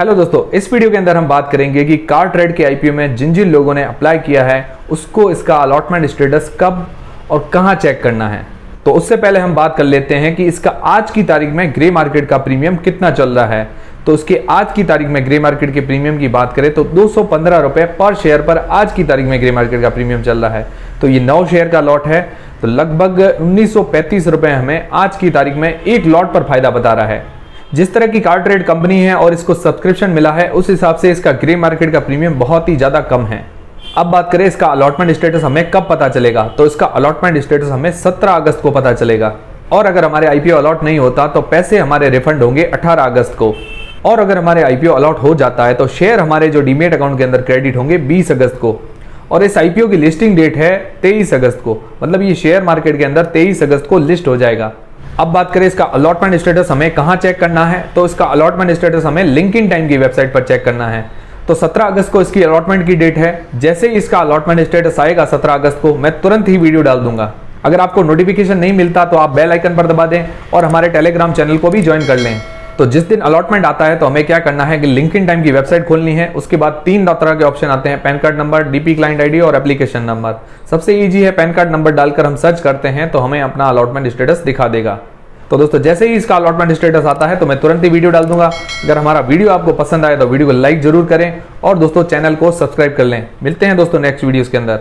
Hello दोस्तों, इस video के अंदर हम बात करेंगे कि कार ट्रेड के आईपीओ में जिन जिन लोगों ने अप्लाई किया है, उसको इसका अलॉटमेंट स्टेटस कब और कहाँ चेक करना है। तो उससे पहले हम बात कर लेते हैं कि इसका आज की तारीख में ग्रे मार्केट का प्रीमियम कितना चल रहा है। तो उसके आज की तारीख में ग्रे मार्केट के प्रीमियम की बात करें तो दो रुपए पर शेयर पर आज की तारीख में ग्रे मार्केट का प्रीमियम चल रहा है। तो ये नौ शेयर का लॉट है तो लगभग उन्नीस रुपए हमें आज की तारीख में एक लॉट पर फ़ायदा बता रहा है। जिस तरह की कार ट्रेड कंपनी है और इसको सब्सक्रिप्शन मिला है, उस हिसाब से इसका ग्रे मार्केट का प्रीमियम बहुत ही ज़्यादा कम है। अब बात करें इसका अलॉटमेंट स्टेटस हमें कब पता चलेगा? तो इसका अलॉटमेंट स्टेटस हमें 17 अगस्त को पता चलेगा। और अगर हमारे आईपीओ अलॉट नहीं होता तो पैसे हमारे रिफंड होंगे 18 अगस्त को। और अगर हमारे आईपीओ अलॉट हो जाता है तो शेयर हमारे जो डीमेट अकाउंट के अंदर क्रेडिट होंगे 20 अगस्त को। और इस आईपीओ की लिस्टिंग डेट है 23 अगस्त को। मतलब ये शेयर मार्केट के अंदर 23 अगस्त को लिस्ट हो जाएगा। अब बात करें इसका अलॉटमेंट स्टेटस हमें कहाँ चेक करना है तो इसका अलॉटमेंट स्टेटस हमें लिंक इन टाइम की वेबसाइट पर चेक करना है। तो 17 अगस्त को इसकी अलॉटमेंट की डेट है। जैसे इसका अलॉटमेंट स्टेटस आएगा 17 अगस्त को, मैं तुरंत ही वीडियो डाल दूँगा। अगर आपको नोटिफिकेशन नहीं मिलता तो आप बेल आइकन पर दबा दें और हमारे टेलीग्राम चैनल को भी ज्वाइन कर लें। तो जिस दिन अलॉटमेंट आता है तो हमें क्या करना है कि लिंक इन टाइम की वेबसाइट खोलनी है। उसके बाद तीन तरह के ऑप्शन आते हैं। PAN card number DP client ID और एप्लीकेशन नंबर सबसे इजी है, पैन कार्ड नंबर डालकर हम सर्च करते हैं तो हमें अपना अलॉटमेंट स्टेटस दिखा देगा। तो दोस्तों, जैसे ही इसका अलॉटमेंट स्टेटस आता है तो मैं तुरंत ही वीडियो डाल दूँगा। अगर हमारा वीडियो आपको पसंद आए तो वीडियो को लाइक ज़रूर करें और दोस्तों चैनल को सब्सक्राइब कर लें। मिलते हैं दोस्तों नेक्स्ट वीडियो के अंदर।